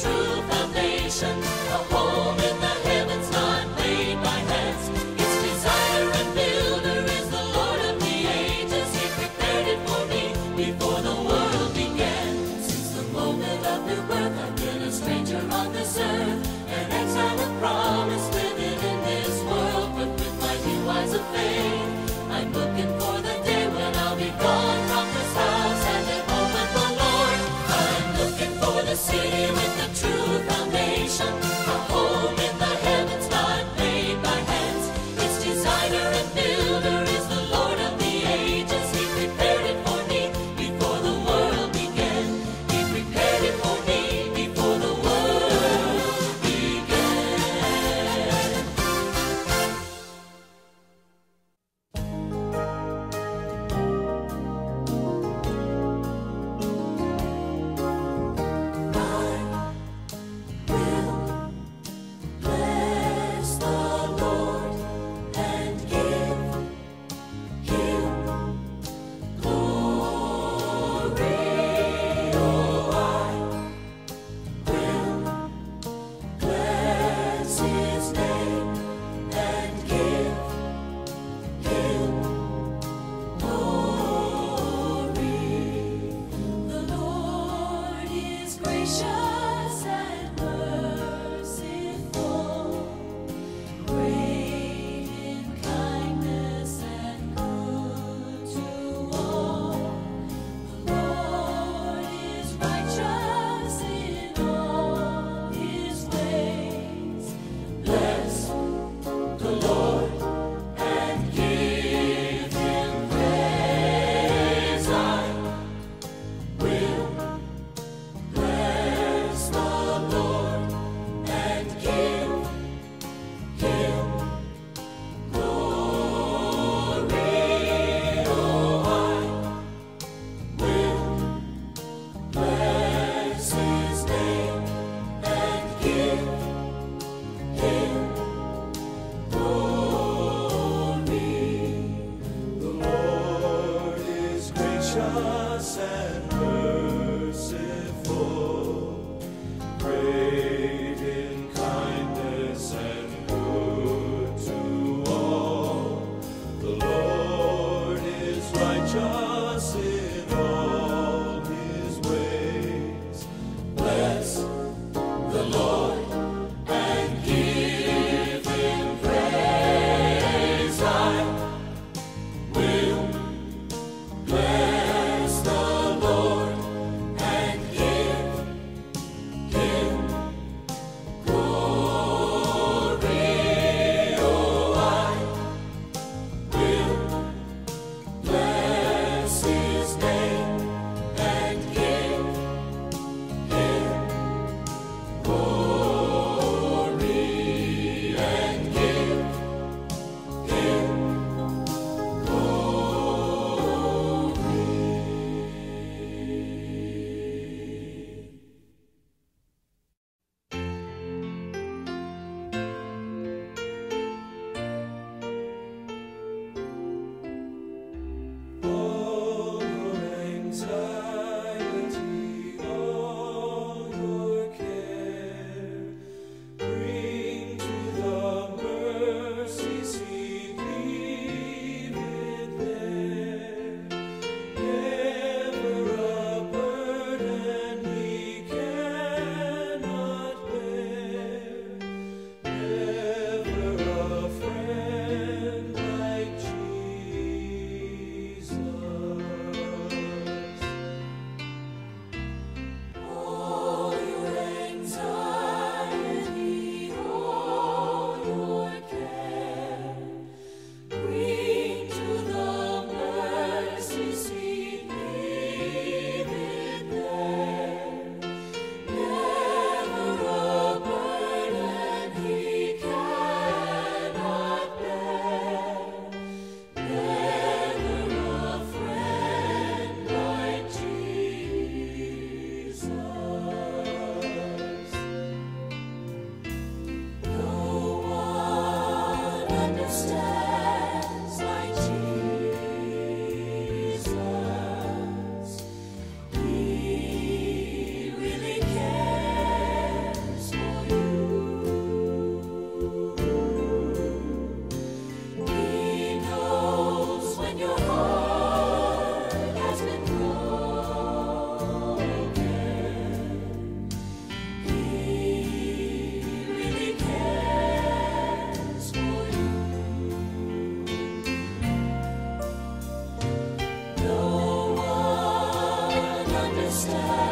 true foundation, a home in the heavens not made by hands. Its desire and builder is the Lord of the ages. He prepared it for me before the world began. Since the moment of new birth, I've been a stranger on this earth, an exile of promise living in this world, but with my new eyes of faith, I put gracious and merciful. stay.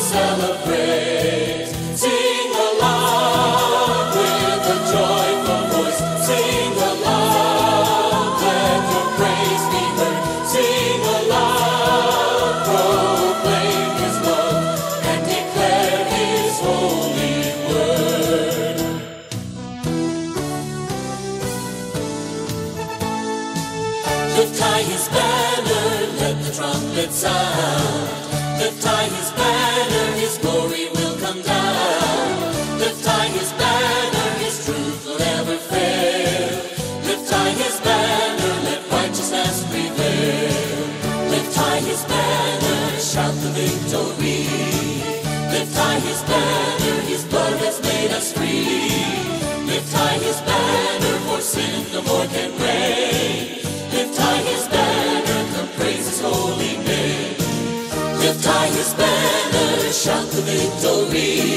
celebrate. Lord can reign. Lift high his banner, come praise his holy name. Lift high his banner, shout the victory.